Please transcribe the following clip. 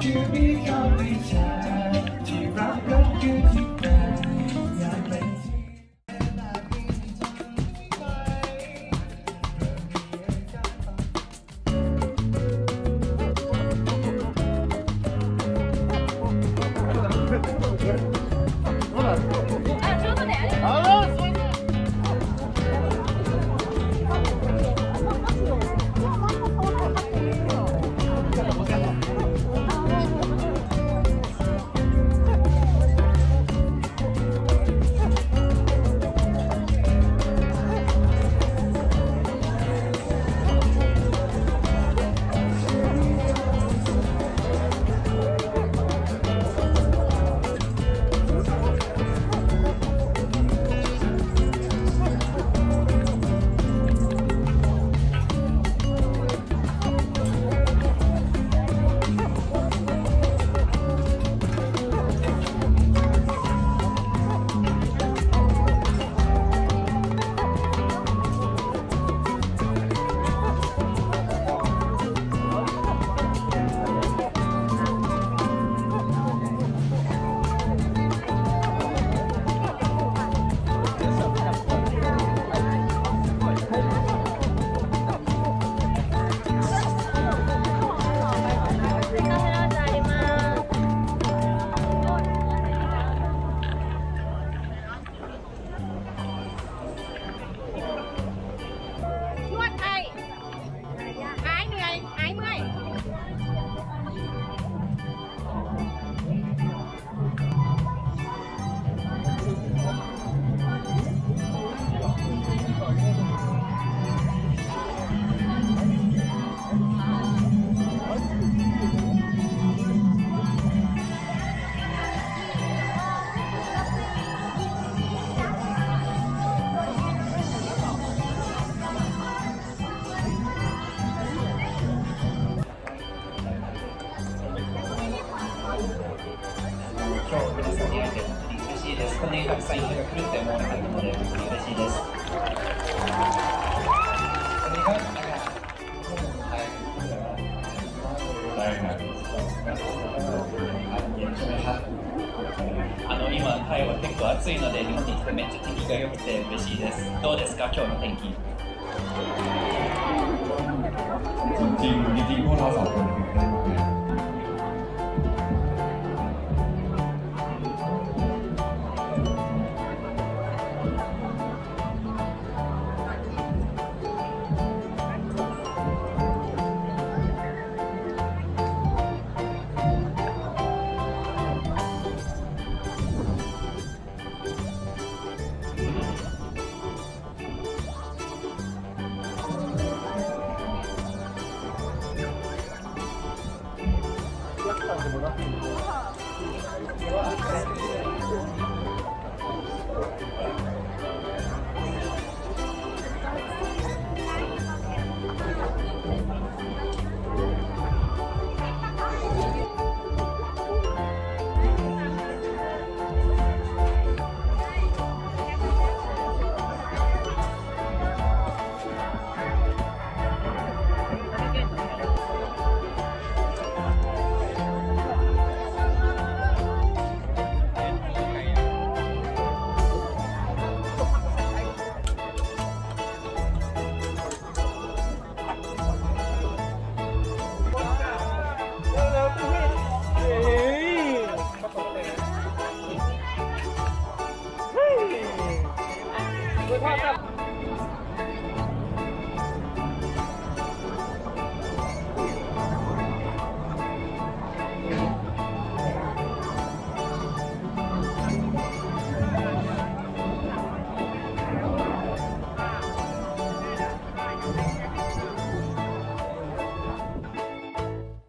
to become retired. です。こんなにたくさん人が来るって思わなかったので、本当に嬉しいです。วันนี้ก็อากาศช่วงไทยได้ครับเย็นใช่ไหมครับあの今タイは結構暑いので日本に来てめっちゃ天気が良くて嬉しいです。どうですか今日の天気？จริงๆจริงๆพวกเราสองคนคือ 怎么了？